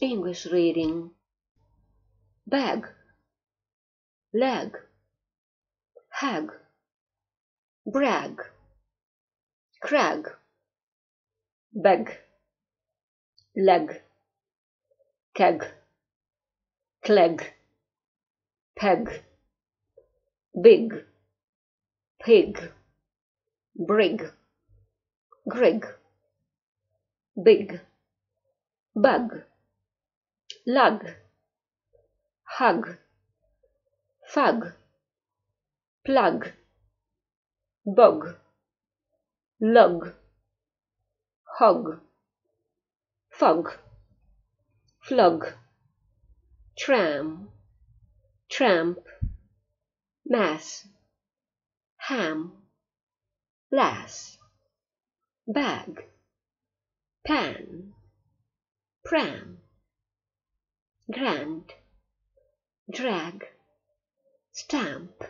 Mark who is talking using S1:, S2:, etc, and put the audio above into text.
S1: English reading. Bag, leg, hag, brag, crag, beg, leg, keg, cleg peg, big, pig, brig, grig, big, bug, lug, hug, fug, plug, bug, lug, hog, fog, flog, tram, tramp, mass, ham, lass, bag, pan, pram, grand, drag, stamp